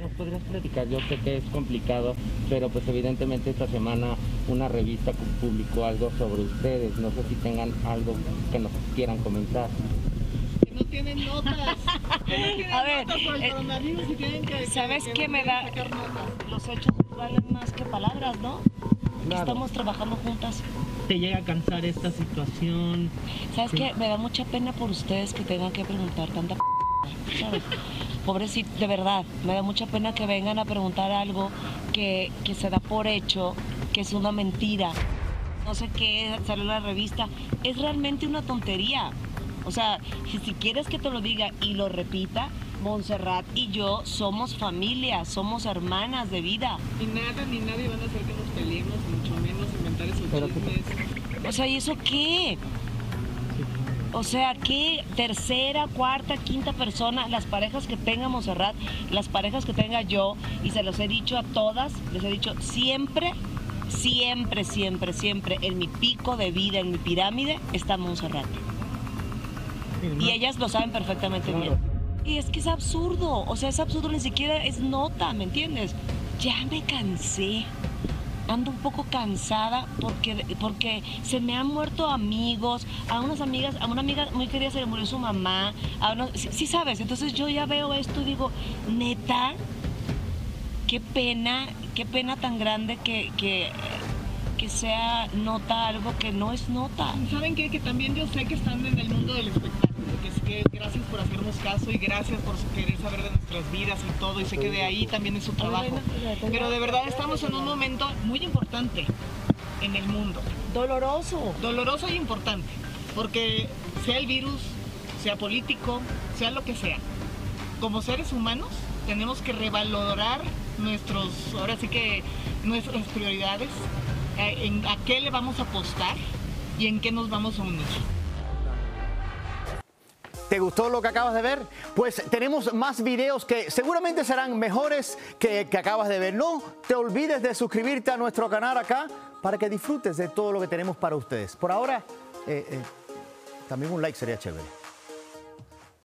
¿Nos podrías platicar? Yo sé que es complicado, pero pues evidentemente esta semana una revista publicó algo sobre ustedes. No sé si tengan algo que nos quieran comentar. Que no tienen notas. Que no tienen A ver, notas por el eh, coronavirus y tienen que. ¿Sabes que- qué me da? Los hechos valen más que palabras, ¿no? Claro. Estamos trabajando juntas. ¿Te llega a cansar esta situación? ¿Sabes qué? Me da mucha pena por ustedes que tengan que preguntar tanta p ¿sabes? Pobrecito, de verdad, me da mucha pena que vengan a preguntar algo que, que se da por hecho, que es una mentira. No sé qué, salió en la revista. Es realmente una tontería. O sea, si, si quieres que te lo diga y lo repita, Montserrat y yo somos familia, somos hermanas de vida. Y nada ni nadie van a hacer que nos peleemos, mucho menos inventar esos chismes. O sea, ¿y eso qué? O sea, ¿qué tercera, cuarta, quinta persona, las parejas que tenga Monserrat, las parejas que tenga yo, y se los he dicho a todas, les he dicho siempre, siempre, siempre, siempre, en mi pico de vida, en mi pirámide, está Monserrat. Y ellas lo saben perfectamente bien. Y es que es absurdo, o sea, es absurdo, ni siquiera es nota, ¿me entiendes? Ya me cansé. Ando un poco cansada porque, porque se me han muerto amigos, a unas amigas, a una amiga muy querida se le murió su mamá, a unos, sí, sabes, entonces yo ya veo esto y digo, neta, qué pena, qué pena tan grande que, que, que sea nota algo que no es nota. ¿Saben qué? Que también yo sé que están en el mundo del espectáculo. Es que gracias por hacernos caso y gracias por querer saber de nuestras vidas y todo. Y sé que de ahí también es su trabajo. Pero de verdad estamos en un momento muy importante en el mundo. Doloroso. Doloroso y importante. Porque sea el virus, sea político, sea lo que sea. Como seres humanos tenemos que revalorar nuestros, ahora sí que nuestras prioridades, eh, en a qué le vamos a apostar y en qué nos vamos a unir. ¿Te gustó lo que acabas de ver? Pues tenemos más videos que seguramente serán mejores que, acabas de ver. No te olvides de suscribirte a nuestro canal acá para que disfrutes de todo lo que tenemos para ustedes. Por ahora, eh, eh, también un like sería chévere.